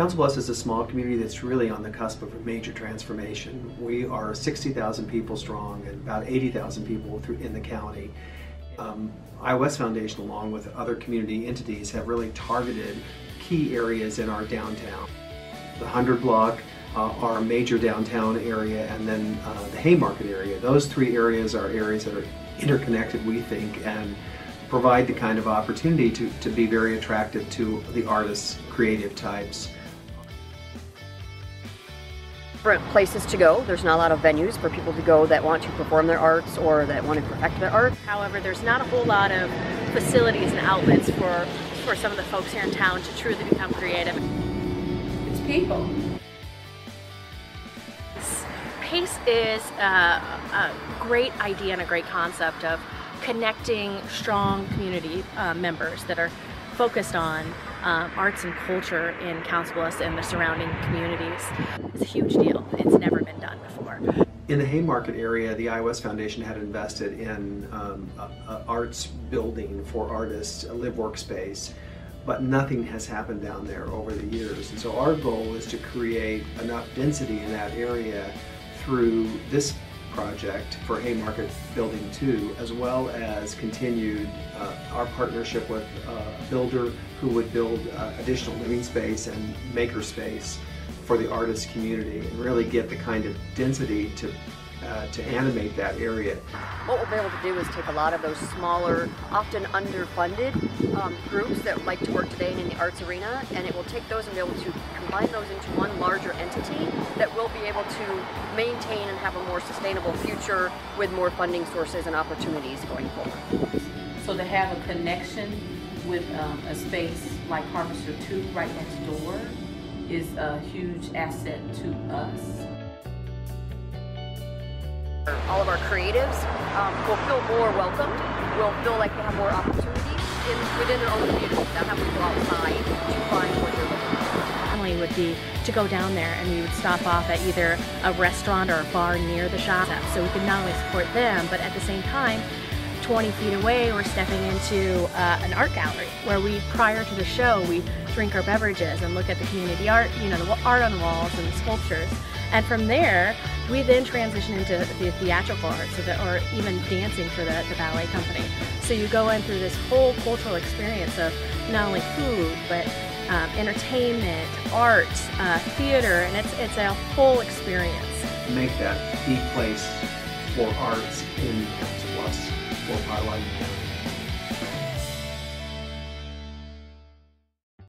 Council Bluffs is a small community that's really on the cusp of a major transformation. We are 60,000 people strong and about 80,000 people in the county. Um, iWest Foundation, along with other community entities, have really targeted key areas in our downtown. The 100 block, uh, our major downtown area, and then uh, the Haymarket area. Those three areas are areas that are interconnected, we think, and provide the kind of opportunity to, to be very attractive to the artists, creative types. Different places to go. There's not a lot of venues for people to go that want to perform their arts or that want to perfect their art. However, there's not a whole lot of facilities and outlets for, for some of the folks here in town to truly become creative. It's people. PACE is a, a great idea and a great concept of connecting strong community uh, members that are focused on um, arts and culture in Council Bluffs and the surrounding communities. It's a huge deal. It's never been done before. In the Haymarket area, the iWest Foundation had invested in um, arts building for artists, a live workspace, but nothing has happened down there over the years. And so our goal is to create enough density in that area through this project for Haymarket Building 2, as well as continued uh, our partnership with uh, a builder who would build uh, additional living space and maker space for the artist community and really get the kind of density to uh, to animate that area. What we'll be able to do is take a lot of those smaller, often underfunded um, groups that like to work today in the arts arena, and it will take those and be able to combine those into one larger entity that will be able to maintain and have a more sustainable future with more funding sources and opportunities going forward. So to have a connection with um, a space like Harvester 2 right next door is a huge asset to us all of our creatives um, will feel more welcomed, will feel like they have more opportunities in, within their own community. Without having to go outside to find what they're looking for. Family would be to go down there and we would stop off at either a restaurant or a bar near the shop. So we could not only support them but at the same time 20 feet away we're stepping into uh, an art gallery where we prior to the show we drink our beverages and look at the community art you know the art on the walls and the sculptures. And from there we then transition into the theatrical arts or even dancing for the, the ballet company. So you go in through this whole cultural experience of not only food, but um, entertainment, art, uh, theater, and it's, it's a whole experience. Make that the place for arts in Bluffs for Highlight County.